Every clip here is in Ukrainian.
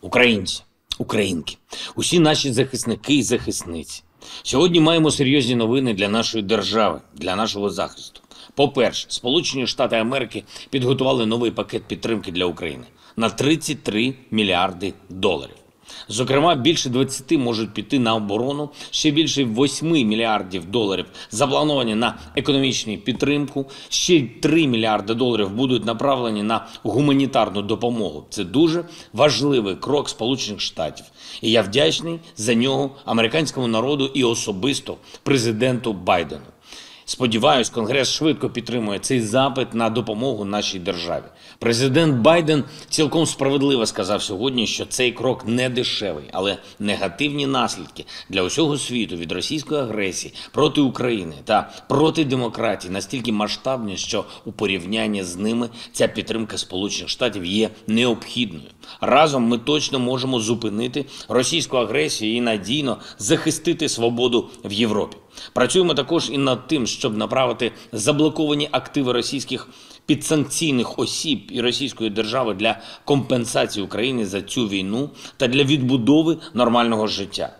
Українці, українки, усі наші захисники і захисниці. Сьогодні маємо серйозні новини для нашої держави, для нашого захисту. По-перше, Сполучені Штати Америки підготували новий пакет підтримки для України на 33 мільярди доларів. Зокрема, більше 20 можуть піти на оборону, ще більше 8 мільярдів доларів заплановані на економічну підтримку. Ще 3 мільярди доларів будуть направлені на гуманітарну допомогу. Це дуже важливий крок Сполучених Штатів, і я вдячний за нього американському народу і особисто президенту Байдену. Сподіваюсь, Конгрес швидко підтримує цей запит на допомогу нашій державі. Президент Байден цілком справедливо сказав сьогодні, що цей крок не дешевий, але негативні наслідки для усього світу від російської агресії проти України та проти демократії настільки масштабні, що у порівнянні з ними ця підтримка Сполучених Штатів є необхідною. Разом ми точно можемо зупинити російську агресію і надійно захистити свободу в Європі. Працюємо також і над тим, щоб направити заблоковані активи російських підсанкційних осіб і російської держави для компенсації України за цю війну та для відбудови нормального життя.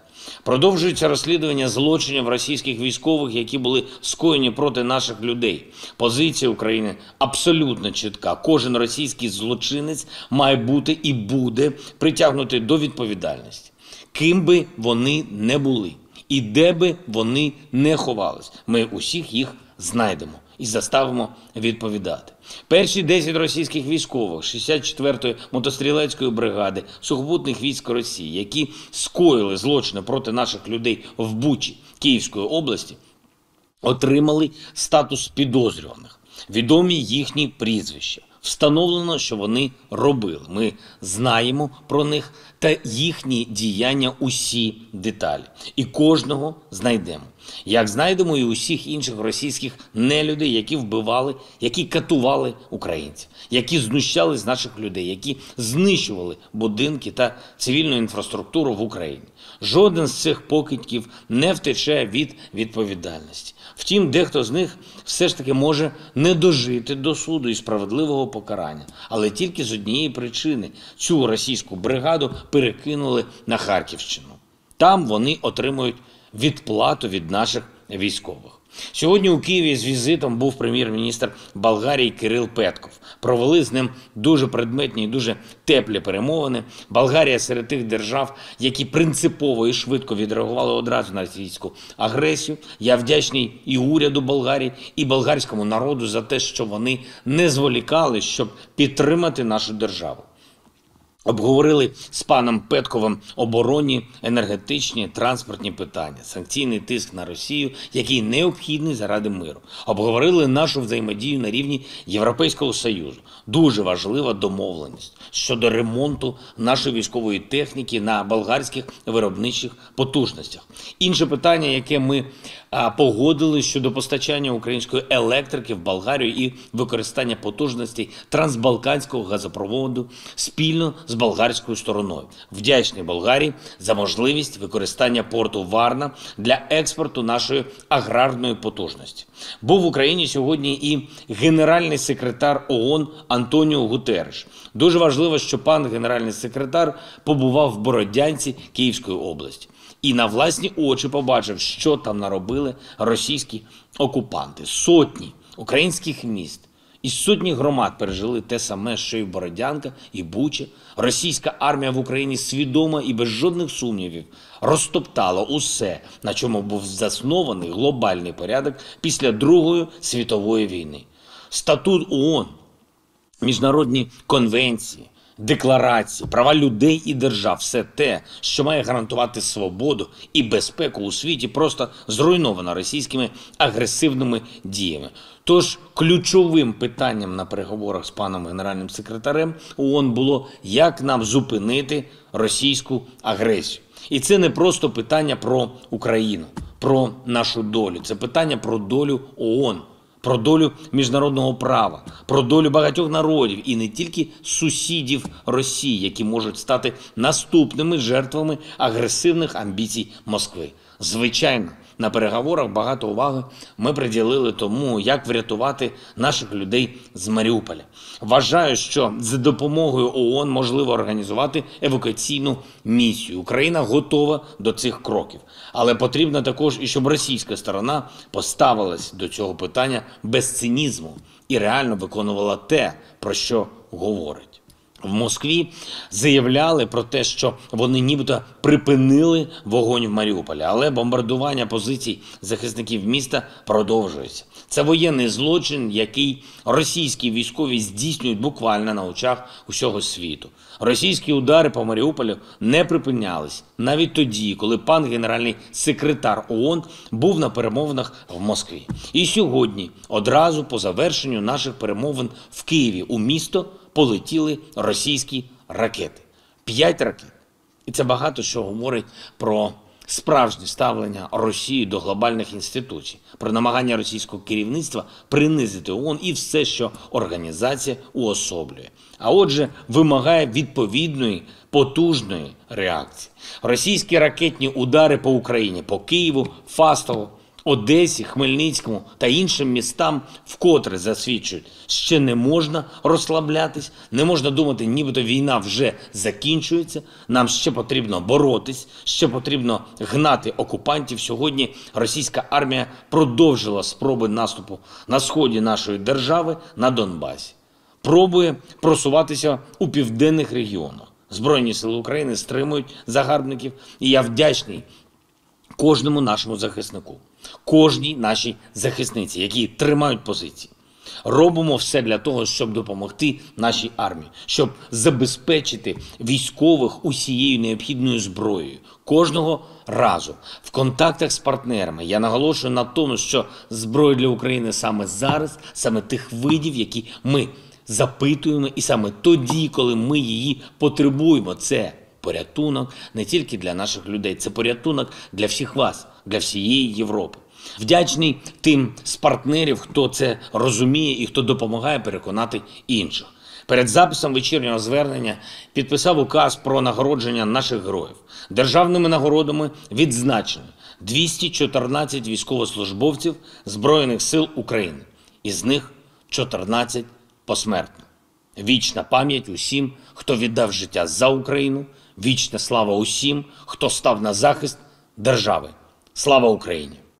Продовжується розслідування злочинів російських військових, які були скоєні проти наших людей. Позиція України абсолютно чітка. Кожен російський злочинець має бути і буде притягнутий до відповідальності, ким би вони не були. І де би вони не ховались, ми усіх їх знайдемо і заставимо відповідати. Перші 10 російських військових 64-ї мотострілецької бригади сухопутних військ Росії, які скоїли злочини проти наших людей в Бучі Київської області, отримали статус підозрюваних, відомі їхні прізвища. Встановлено, що вони робили. Ми знаємо про них та їхні діяння усі деталі. І кожного знайдемо. Як знайдемо і усіх інших російських нелюдей, які вбивали, які катували українців, які знущали з наших людей, які знищували будинки та цивільну інфраструктуру в Україні. Жоден з цих покидьків не втече від відповідальності. Втім, дехто з них все ж таки може не дожити до суду і справедливого покарання, але тільки з однієї причини цю російську бригаду перекинули на Харківщину. Там вони отримують відплату від наших військових. Сьогодні у Києві з візитом був прем'єр-міністр Болгарії Кирил Петков. Провели з ним дуже предметні і дуже теплі перемовини. Болгарія серед тих держав, які принципово і швидко відреагували одразу на російську агресію. Я вдячний і уряду Болгарії, і болгарському народу за те, що вони не зволікали, щоб підтримати нашу державу. Обговорили з паном Петковим оборонні, енергетичні, транспортні питання, санкційний тиск на Росію, який необхідний заради миру. Обговорили нашу взаємодію на рівні Європейського союзу. Дуже важлива домовленість щодо ремонту нашої військової техніки на болгарських виробничих потужностях. Інше питання, яке ми погодили щодо постачання української електрики в Болгарію і використання потужностей трансбалканського газопроводу спільно з болгарською стороною. Вдячний Болгарії за можливість використання порту Варна для експорту нашої аграрної потужності. Був в Україні сьогодні і генеральний секретар ООН Антоніо Гутереш. Дуже важливо, що пан генеральний секретар побував в Бородянці Київської області. І на власні очі побачив, що там наробили російські окупанти. Сотні українських міст і сотні громад пережили те саме, що і Бородянка, і Буча. Російська армія в Україні свідомо і без жодних сумнівів розтоптала усе, на чому був заснований глобальний порядок після Другої світової війни. Статут ООН, міжнародні конвенції. Декларації, права людей і держав, все те, що має гарантувати свободу і безпеку у світі, просто зруйновано російськими агресивними діями. Тож ключовим питанням на переговорах з паном генеральним секретарем ООН було, як нам зупинити російську агресію. І це не просто питання про Україну, про нашу долю. Це питання про долю ООН про долю міжнародного права, про долю багатьох народів і не тільки сусідів Росії, які можуть стати наступними жертвами агресивних амбіцій Москви. Звичайно, на переговорах багато уваги ми приділили тому, як врятувати наших людей з Маріуполя. Вважаю, що за допомогою ООН можливо організувати евакуаційну місію. Україна готова до цих кроків, але потрібно також і щоб російська сторона поставилась до цього питання без цинізму і реально виконувала те, про що говорить. В Москві заявляли про те, що вони нібито припинили вогонь в Маріуполі, але бомбардування позицій захисників міста продовжується. Це воєнний злочин, який російські військові здійснюють буквально на очах усього світу. Російські удари по Маріуполю не припинялись навіть тоді, коли пан генеральний секретар ООН був на перемовинах в Москві. І сьогодні, одразу по завершенню наших перемовин в Києві у місто полетіли російські ракети. П'ять ракет. І це багато що говорить про справжнє ставлення Росії до глобальних інституцій, про намагання російського керівництва принизити ООН і все, що організація уособлює. А отже, вимагає відповідної потужної реакції. Російські ракетні удари по Україні, по Києву, Фастову, Одесі, Хмельницькому та іншим містам вкотре засвідчують, ще не можна розслаблятись, не можна думати, нібито війна вже закінчується. Нам ще потрібно боротись, ще потрібно гнати окупантів. Сьогодні російська армія продовжила спроби наступу на сході нашої держави на Донбасі. Пробує просуватися у південних регіонах. Збройні сили України стримують загарбників, і я вдячний кожному нашому захиснику, кожній нашій захисниці, які тримають позиції. Робимо все для того, щоб допомогти нашій армії, щоб забезпечити військових усією необхідною зброєю. Кожного разу в контактах з партнерами я наголошую на тому, що зброя для України саме зараз, саме тих видів, які ми запитуємо, і саме тоді, коли ми її потребуємо, це порятунок не тільки для наших людей, це порятунок для всіх вас, для всієї Європи. Вдячний тим з партнерів, хто це розуміє і хто допомагає переконати інших. Перед записом вечірнього звернення підписав указ про нагородження наших героїв. Державними нагородами відзначені 214 військовослужбовців Збройних сил України, із них 14 посмертно. Вічна пам'ять усім, хто віддав життя за Україну, вічна слава усім, хто став на захист держави. Слава Україні!